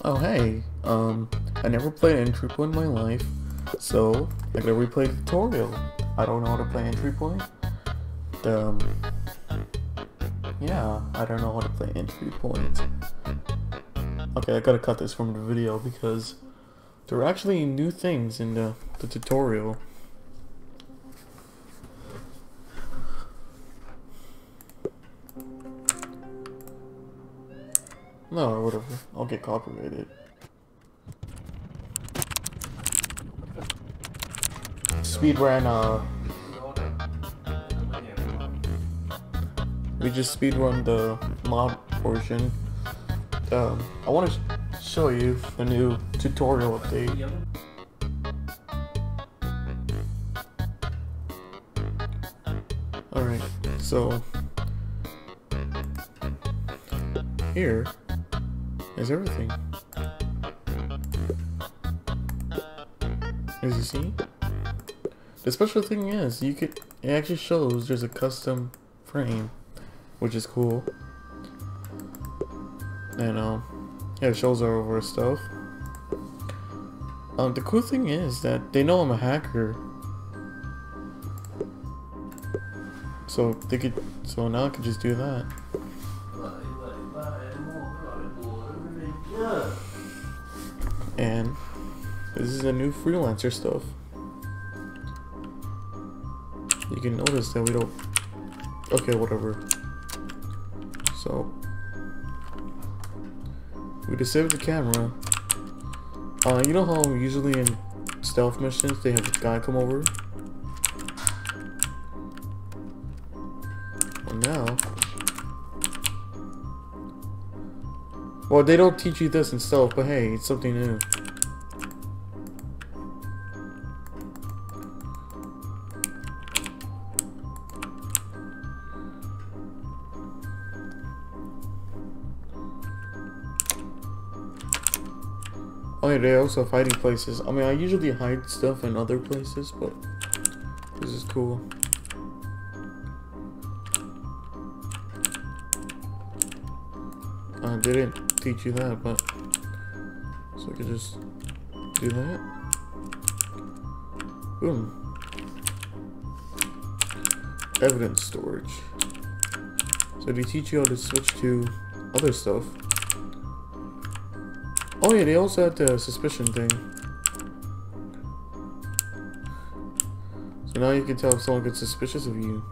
Oh hey, um, I never played entry point in my life, so I gotta replay the tutorial. I don't know how to play entry point. Um, yeah, I don't know how to play entry point. Okay, I gotta cut this from the video because there are actually new things in the, the tutorial. No, whatever. I'll get copyrighted. Speedrun, uh... We just speedrun the mod portion. Um, I want to sh show you the new tutorial update. Alright, so... Here is everything. As you see, the special thing is you could it actually shows there's a custom frame, which is cool. And um, yeah, it shows our over stuff. Um, the cool thing is that they know I'm a hacker, so they could. So now I could just do that. And this is a new freelancer stuff. You can notice that we don't... Okay, whatever. So... We disable the camera. Uh, you know how usually in stealth missions they have a guy come over? Well now... Well, they don't teach you this in stealth, but hey, it's something new. Oh yeah, they also hiding places. I mean, I usually hide stuff in other places, but this is cool. I didn't teach you that, but so I could just do that. Boom. Evidence storage. So they teach you how to switch to other stuff. Oh yeah, they also had the suspicion thing. So now you can tell if someone gets suspicious of you.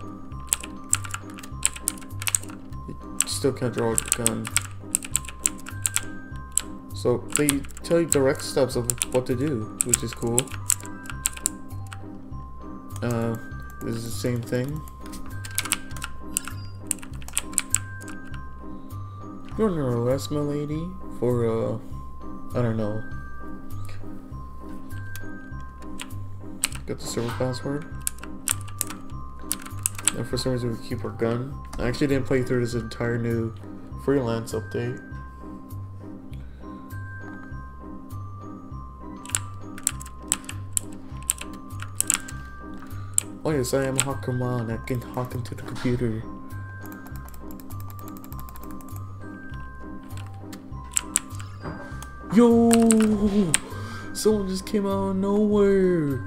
You still can't draw a gun. So they tell you direct steps of what to do, which is cool. Uh, this is the same thing. You're under arrest, my lady, for, uh, I don't know. Got the server password. And for some reason we keep our gun. I actually didn't play through this entire new freelance update. Yes, I am a hacker man. I can hack into the computer. Yo! Someone just came out of nowhere.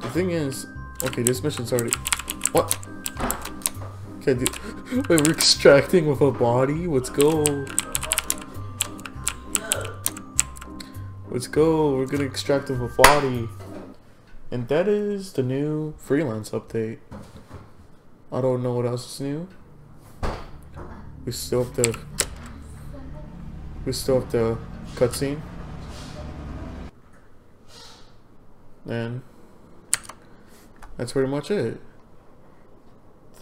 The thing is, okay, this mission's already. What? Wait, we're extracting with a body? Let's go. Let's go. We're gonna extract with a body. And that is the new freelance update. I don't know what else is new. We still have the we still have the cutscene. And that's pretty much it.